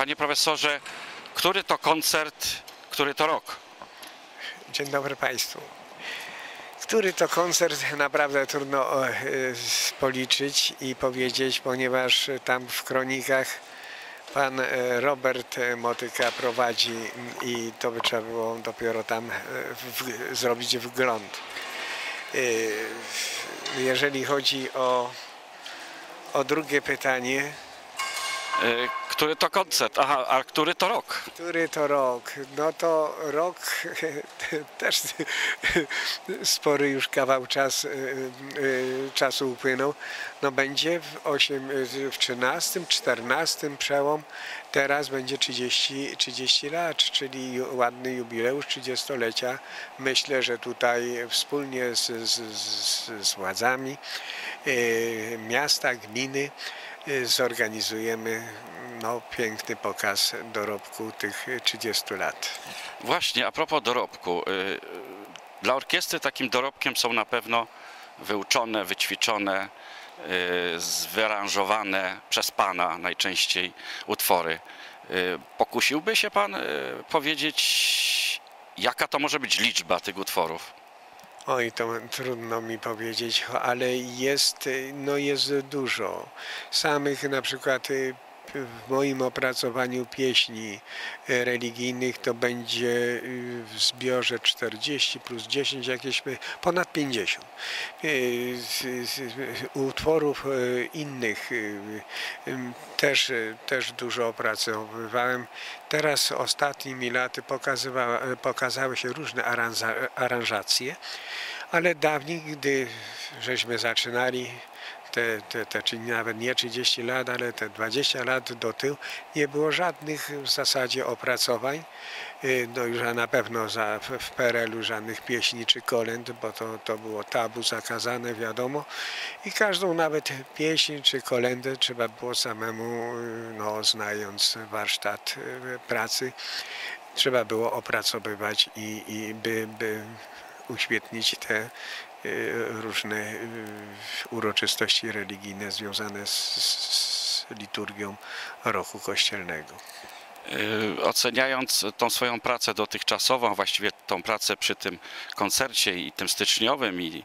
Panie profesorze, który to koncert, który to rok? Dzień dobry Państwu. Który to koncert naprawdę trudno e, policzyć i powiedzieć, ponieważ tam w kronikach pan e, Robert Motyka prowadzi i to by trzeba było dopiero tam e, w, zrobić wgląd. Jeżeli chodzi o, o drugie pytanie, Który to koncert? Aha, a który to rok? Który to rok? No to rok też spory już kawał czas, y, y, czasu upłynął. No będzie w, 8, w 13, 14 przełom. Teraz będzie 30, 30 lat, czyli ładny jubileusz 30-lecia. Myślę, że tutaj wspólnie z, z, z, z władzami y, miasta, gminy zorganizujemy no, piękny pokaz dorobku tych 30 lat. Właśnie, a propos dorobku. y, y, Dla orkiestry takim dorobkiem są na pewno wyuczone, wyćwiczone, y, zwyranżowane przez Pana najczęściej utwory. Pokusiłby się Pan powiedzieć, jaka to może być liczba tych utworów? Oj, to trudno mi powiedzieć, ale jest, no jest dużo. Samych na przykład w moim opracowaniu pieśni y, religijnych to będzie y, w zbiorze 40 plus 10, jakieś ponad 50. Y, z- z- Utworów y, innych y, y, też, też dużo opracowywałem. Teraz ostatnimi laty pokazały się różne aranża, aranżacje, ale dawniej, gdy żeśmy zaczynali, te, te, te, nawet nie 30 lat, ale te 20 lat do tyłu, nie było żadnych w zasadzie opracowań. Y, No już na pewno za, w PRL-u żadnych pieśni czy kolęd, bo to, to było tabu, zakazane, wiadomo. I każdą nawet pieśń czy kolędę trzeba było samemu, y, no, znając warsztat y, pracy, trzeba było opracowywać i, i by, by uświetnić te różne y, uroczystości religijne związane z, liturgią roku kościelnego. Y, Oceniając tą swoją pracę dotychczasową, właściwie tą pracę przy tym koncercie i tym styczniowym i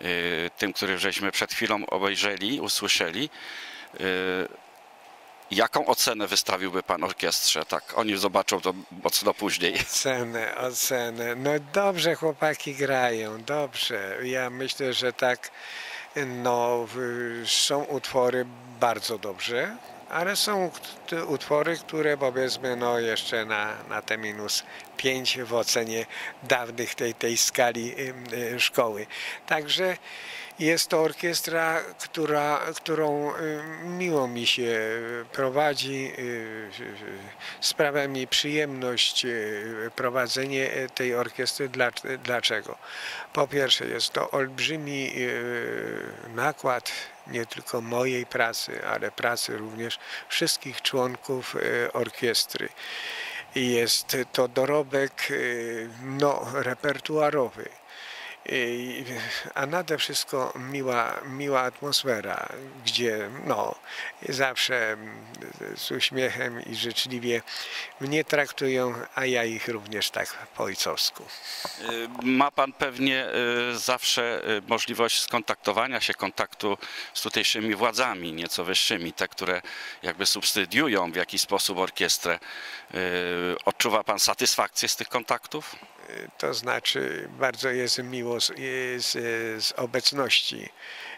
y, tym, który żeśmy przed chwilą obejrzeli, usłyszeli, y, jaką ocenę wystawiłby Pan orkiestrze? Tak, oni zobaczą to mocno później. Ocenę, ocenę. No dobrze chłopaki grają, dobrze. Ja myślę, że tak, no są utwory bardzo dobrze, ale są utwory, które powiedzmy no jeszcze na, na te minus 5 w ocenie dawnych tej, tej skali ym, y, szkoły. Także jest to orkiestra, która, którą y, miło mi się prowadzi. y, y, Sprawia mi przyjemność prowadzenie tej orkiestry. Dla- Dlaczego? Po pierwsze jest to olbrzymi nakład nie tylko mojej pracy, ale pracy również wszystkich członków orkiestry. Jest to dorobek no, repertuarowy. A nade wszystko miła, miła atmosfera, gdzie no, zawsze mm, z uśmiechem i życzliwie mnie traktują, a ja ich również tak po ojcowsku. Y, Ma Pan pewnie y, zawsze y, możliwość skontaktowania się, kontaktu z tutejszymi władzami, nieco wyższymi, te, które jakby subsydiują w jakiś sposób orkiestrę. Odczuwa Pan satysfakcję z tych kontaktów? To znaczy bardzo jest miło z, z, z obecności,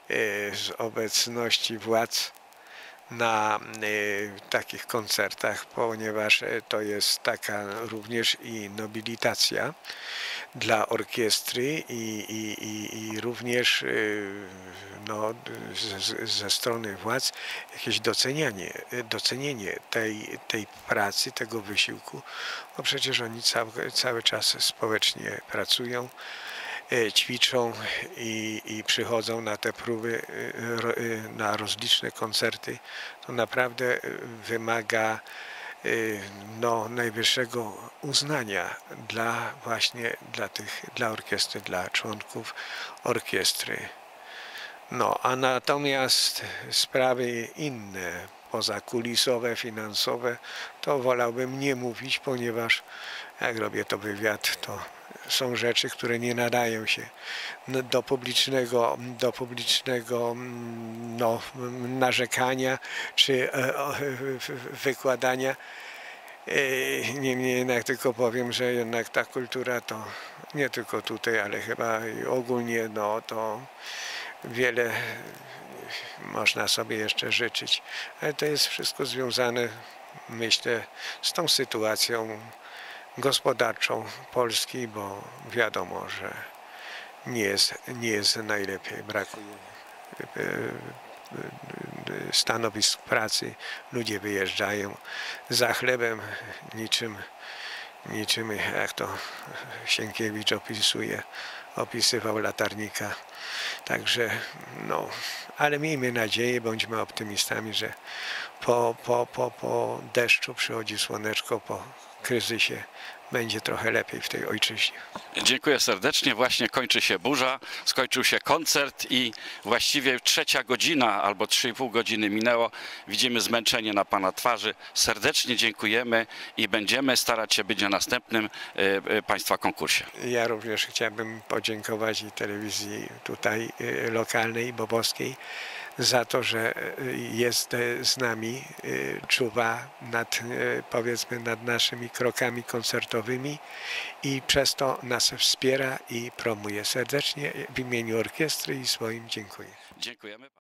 e, z obecności władz na e, takich koncertach, ponieważ e, to jest taka również i nobilitacja dla orkiestry i, i, i, i również e, no, z, z, ze strony władz jakieś docenianie, docenienie tej, tej pracy, tego wysiłku, bo przecież oni cały, cały czas społecznie pracują, e, ćwiczą i, i przychodzą na te próby, e, na rozliczne koncerty. To naprawdę wymaga no, najwyższego uznania dla właśnie dla tych, dla orkiestry, dla członków orkiestry. No, a natomiast sprawy inne, pozakulisowe, finansowe, to wolałbym nie mówić, ponieważ jak robię to wywiad, to są rzeczy, które nie nadają się do publicznego, do publicznego mm, no, narzekania czy e, w- wykładania. E, Niemniej jednak tylko powiem, że jednak ta kultura to nie tylko tutaj, ale chyba ogólnie no, to wiele można sobie jeszcze życzyć. Ale to jest wszystko związane, myślę, z tą sytuacją gospodarczą Polski, bo wiadomo, że nie jest, nie jest najlepiej. Brakuje e, stanowisk pracy, ludzie wyjeżdżają za chlebem niczym, niczym jak to Sienkiewicz opisuje, opisywał latarnika. Także no, ale miejmy nadzieję, bądźmy optymistami, że po, po, po, po deszczu przychodzi słoneczko, po kryzysie będzie trochę lepiej w tej ojczyźnie. Dziękuję serdecznie. Właśnie kończy się burza, skończył się koncert i właściwie trzecia godzina albo trzy i pół godziny minęło. Widzimy zmęczenie na Pana twarzy. Serdecznie dziękujemy i będziemy starać się być na następnym e, e, Państwa konkursie. Ja również chciałbym podziękować i telewizji tutaj y, lokalnej, bobowskiej, za to, że y, jest y, z nami, y, czuwa nad, powiedzmy, nad naszymi krokami koncertowymi i przez to nas wspiera i promuje. Serdecznie w imieniu orkiestry i swoim dziękuję. Dziękujemy.